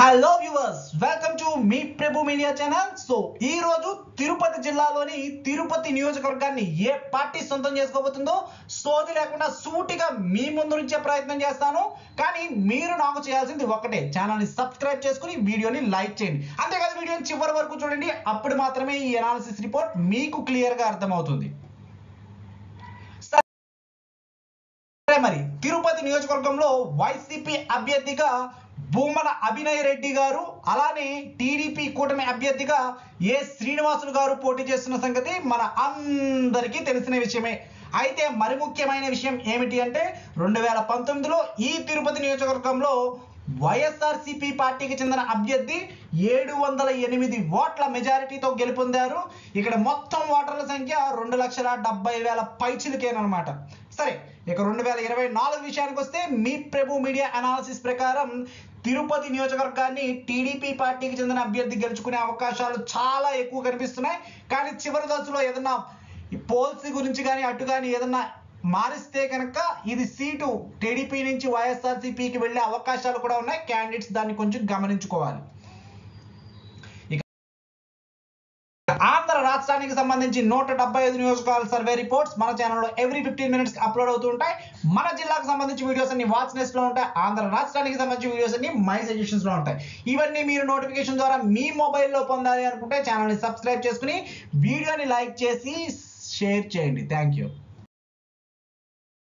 Hello viewers welcome to మీ Prabhu media channel so ఈ రోజు తిరుపతి జిల్లాలోని తిరుపతి నియోజకవర్గాన్ని ఏ పార్టీ సొంతం చేసుకోబోతుందో సోది లేకుండా సూటిగా మీ ముందు నుంచే ప్రయత్నం చేస్తాను. కానీ మీరు నాకు చేయాల్సింది ఒకటే ఛానల్ని సబ్స్క్రైబ్ చేసుకుని వీడియోని లైక్ చేయండి. అంతేకాదు వీడియోని చివరి వరకు చూడండి అప్పుడు మాత్రమే ఈ అనాలిసిస్ రిపోర్ట్ మీకు క్లియర్గా అర్థమవుతుంది. సరే మరి తిరుపతి నియోజకవర్గంలో వైసీపీ అభ్యర్థిగా భూమన అభినయ్ రెడ్డి గారు అలానే టీడీపీ కూటమి అభ్యర్థిగా ఏ శ్రీనివాసులు గారు పోటీ చేస్తున్న సంగతి మన అందరికీ తెలిసిన విషయమే. అయితే మరి ముఖ్యమైన విషయం ఏమిటి అంటే రెండు వేల పంతొమ్మిదిలో ఈ తిరుపతి నియోజకవర్గంలో వైఎస్ఆర్సీపీ పార్టీకి చెందిన అభ్యర్థి ఏడు వందల ఎనిమిది ఓట్ల మెజారిటీతో గెలుపొందారు. ఇక్కడ మొత్తం ఓటర్ల సంఖ్య రెండు లక్షల డెబ్బై వేల పైచిలకేనమాట సరే ఇక రెండు వేల ఇరవై నాలుగు విషయానికి వస్తే మీ ప్రభు మీడియా అనాలిసిస్ ప్రకారం తిరుపతి నియోజకవర్గాన్ని టీడీపీ పార్టీకి చెందిన అభ్యర్థి గెలుచుకునే అవకాశాలు చాలా ఎక్కువ కనిపిస్తున్నాయి. కానీ చివరి దశలో ఏదన్నా ఈ పోల్స్ గురించి కానీ అటు కానీ ఏదన్నా మారిస్తే కనుక ఇది సీటు టీడీపీ నుంచి వైఎస్ఆర్సీపీకి వెళ్ళే అవకాశాలు కూడా ఉన్నాయి. క్యాండిడేట్స్ దాన్ని కొంచెం గమనించుకోవాలి. ఇక ఆంధ్ర రాష్ట్రానికి సంబంధించి నూట డెబ్బై ఐదు నియోజకవర్గాల సర్వే రిపోర్ట్స్ మన ఛానల్లో ఎవ్రీ ఫిఫ్టీన్ మినిట్స్ అప్లోడ్ అవుతూ ఉంటాయి. మన జిల్లాకు సంబంధించి వీడియోస్ అన్ని వాచ్లో ఉంటాయి. ఆంధ్ర రాష్ట్రానికి సంబంధించి వీడియోస్ అన్ని మై సజెషన్స్లో ఉంటాయి. ఇవన్నీ మీరు నోటిఫికేషన్ ద్వారా మీ మొబైల్లో పొందాలి అనుకుంటే ఛానల్ని సబ్స్క్రైబ్ చేసుకుని వీడియోని లైక్ చేసి షేర్ చేయండి. Thank you